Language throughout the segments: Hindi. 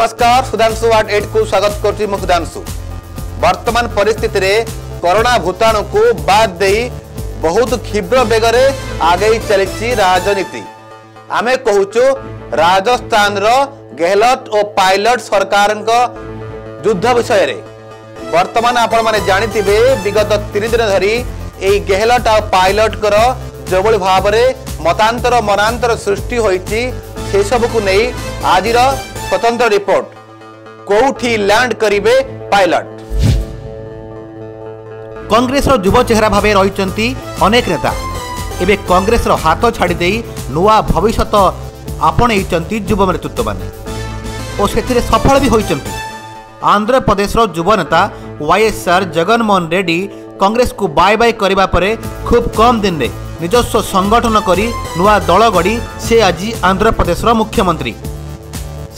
नमस्कार सुधांशु वार्ड एट को स्वागत करुधांशु वर्तमान परिस्थिति रे कोरोना भूताणु को बाद दे बहुत क्षीब्र बेगर आगे चली राजनीति आम कह राजस्थान रो गहलोत और पायलट सरकार युद्ध विषय वर्तमान आपण मैंने जाथे विगत तीन दिन धरी यही येहलट आ पायलट जो भाव मतांतर मनांतर सृष्टि हो सबको नहीं आज સ્વતંત્ર રિપોર્ટ કોઉઠી લ્ୟାଣ୍ଡ કરીବେ પાઇલટ କଂଗ୍ରେସର ଯୁବ ଚେହେରା ଭାବେ ରହିଛନ୍ତି ଅନେକ ନେତା ଏବେ କଂଗ୍ରେସର ହାତ ଛାଡ଼ିଦେଇ ନୂଆ ଭବିଷ୍ୟତ ଆପଣେଇଛନ୍ତି ଯୁବ ନେତୃତ୍ୱମାନେ ଓ ସେଥିରେ ସଫଳ ବି ହୋଇଛନ୍ତି ଆନ୍ଧ୍ରପ୍ରଦେଶର ଯୁବ ନେତା ୱାଇଏସ୍ଆର୍ ଜଗନମୋହନ ରେଡ୍ଡି କଂଗ୍ରେସକୁ ବାଏ ବାଏ କରିବା ପରେ ଖୁବ୍ କମ୍ ଦିନରେ ନିଜସ୍ୱ ସଂଗଠନ କରି ନୂଆ ଦଳ ଗଢ଼ି ସେ ଆଜି ଆନ୍ଧ୍ରପ୍ରଦେଶର ମୁଖ୍ୟମନ୍ତ୍ରୀ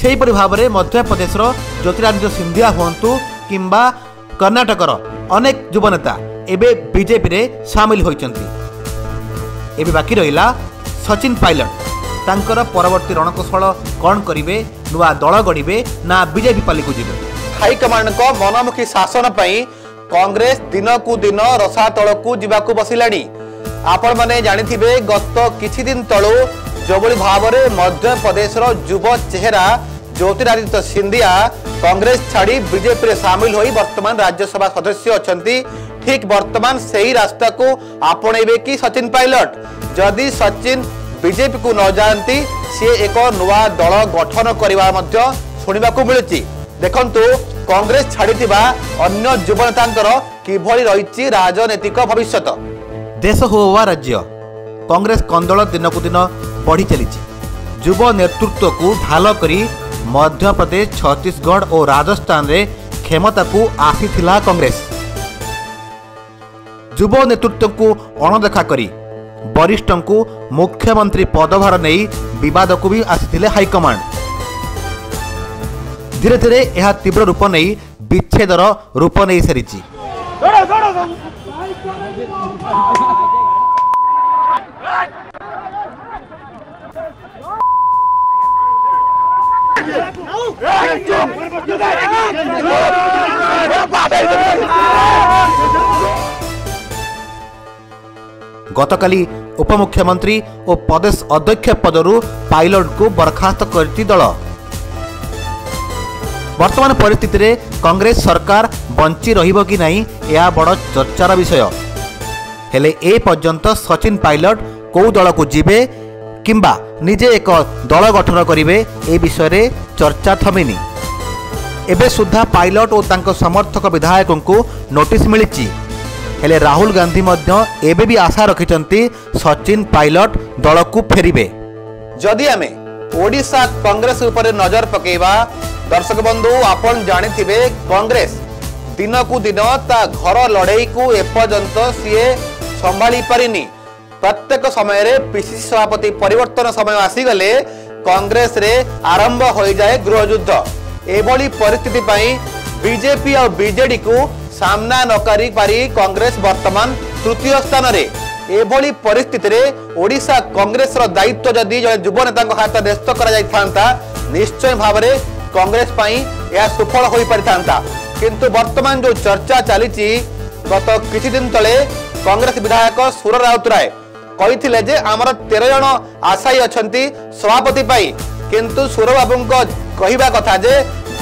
ସେହିପରି ଭାବରେ ମଧ୍ୟପ୍ରଦେଶର ଜ୍ୟୋତିରାଦିତ୍ୟ ସିନ୍ଧିଆ ହୁଅନ୍ତୁ କିମ୍ବା କର୍ଣ୍ଣାଟକର ଅନେକ ଯୁବନେତା ଏବେ ବିଜେପିରେ ସାମିଲ ହୋଇଛନ୍ତି ଏବେ ବାକି ରହିଲା ସଚିନ ପାଇଲଟ ତାଙ୍କର ପରବର୍ତ୍ତୀ ରଣକୌଶଳ କ'ଣ କରିବେ ନୂଆ ଦଳ ଗଢ଼ିବେ ନା ବିଜେପି ପାଲିକୁ ଯିବେ ହାଇକମାଣ୍ଡଙ୍କ ମନମୁଖୀ ଶାସନ ପାଇଁ କଂଗ୍ରେସ ଦିନକୁ ଦିନ ରସା ତଳକୁ ଯିବାକୁ ବସିଲାଣି ଆପଣମାନେ ଜାଣିଥିବେ ଗତ କିଛି ଦିନ ତଳୁ ଯେଉଁଭଳି ଭାବରେ ମଧ୍ୟପ୍ରଦେଶର ଯୁବ ଚେହେରା ज्योतिरादित्य सिंधिया कांग्रेस छाड़ी बीजेपी में सामिल हो वर्तमान राज्यसभा सदस्य अच्छा ठीक वर्तमान से ही रास्ता को आपणेबे कि सचिन पायलट जदि सचिन बीजेपी को न जाती सी एक नुआ दल गठन करने शुणा मिलू देखु कंग्रेस छाड़ी अन्य जुवनेता किभली रही राजनैतिक भविष्य देश हो राज्य कंग्रेस कंदल दिनकू दिन बढ़ी चली जुव नेतृत्व को ढाल करी ମଧ୍ୟପ୍ରଦେଶ ଛତିଶଗଡ଼ ଓ ରାଜସ୍ଥାନରେ କ୍ଷମତାକୁ ଆସିଥିଲା କଂଗ୍ରେସ ଯୁବ ନେତୃତ୍ୱଙ୍କୁ ଅଣଦେଖା କରି ବରିଷ୍ଠଙ୍କୁ ମୁଖ୍ୟମନ୍ତ୍ରୀ ପଦଭାର ନେଇ ବିବାଦକୁ ବି ଆସିଥିଲେ ହାଇକମାଣ୍ଡ ଧୀରେ ଧୀରେ ଏହା ତୀବ୍ର ରୂପ ନେଇ ବିଚ୍ଛେଦର ରୂପ ନେଇ ସାରିଛି गतकाली उपमुख्यमन्त्री प्रदेश अध्यक्ष को बरखास्त गरि दल वर्तमान रे कांग्रेस सरकार वञ्चर कि या बड़ा चर्चा रा विषय ए पर्यंत सचिन पाइलट को दलको जिबे କିମ୍ବା ନିଜେ ଏକ ଦଳ ଗଠନ କରିବେ ଏ ବିଷୟରେ ଚର୍ଚ୍ଚା ଥମିନି ଏବେ ସୁଦ୍ଧା ପାଇଲଟ ଓ ତାଙ୍କ ସମର୍ଥକ ବିଧାୟକଙ୍କୁ ନୋଟିସ୍ ମିଳିଛି ହେଲେ ରାହୁଲ ଗାନ୍ଧୀ ମଧ୍ୟ ଏବେ ବି ଆଶା ରଖିଛନ୍ତି ସଚିନ ପାଇଲଟ ଦଳକୁ ଫେରିବେ ଯଦି ଆମେ ଓଡ଼ିଶା କଂଗ୍ରେସ ଉପରେ ନଜର ପକାଇବା ଦର୍ଶକ ବନ୍ଧୁ ଆପଣ ଜାଣିଥିବେ କଂଗ୍ରେସ ଦିନକୁ ଦିନ ତା ଘର ଲଢ଼େଇକୁ ଏପର୍ଯ୍ୟନ୍ତ ସିଏ ସମ୍ଭାଳି ପାରିନି प्रत्येक समय रे पीसीसी सभापति पर समय आसीगले कंग्रेस रे आरंभ हो जाए गृहयुद्ध एभली परिस्थिति पाई बीजेपी और बीजेडी को सामना न करी कांग्रेस वर्तमान तृतीय स्थान रे एभली परिस्थिति रे ओडिशा कांग्रेस रो दायित्व जदि जड़े युव नेता हाथ न्यस्त करा निश्चय भाव कांग्रेस यह सुफल हो पारी थांता किंतु वर्तमान जो चर्चा चली गत किद तेज तले कांग्रेस विधायक सुर राउतराय କହିଥିଲେ ଯେ ଆମର ତେର ଜଣ ଆଶାୟୀ ଅଛନ୍ତି ସଭାପତି ପାଇଁ କିନ୍ତୁ ସୁରବାବୁଙ୍କ କହିବା କଥା ଯେ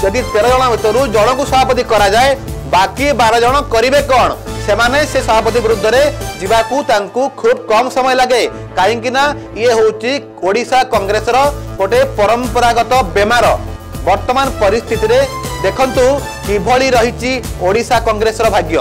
ଯଦି ତେର ଜଣ ଭିତରୁ ଜଣକୁ ସଭାପତି କରାଯାଏ ବାକି ବାର ଜଣ କରିବେ କ'ଣ ସେମାନେ ସେ ସଭାପତି ବିରୁଦ୍ଧରେ ଯିବାକୁ ତାଙ୍କୁ ଖୁବ୍ କମ୍ ସମୟ ଲାଗେ କାହିଁକି ନା ଇଏ ହେଉଛି ଓଡ଼ିଶା କଂଗ୍ରେସର ଗୋଟେ ପରମ୍ପରାଗତ ବେମାର ବର୍ତ୍ତମାନ ପରିସ୍ଥିତିରେ ଦେଖନ୍ତୁ କିଭଳି ରହିଛି ଓଡ଼ିଶା କଂଗ୍ରେସର ଭାଗ୍ୟ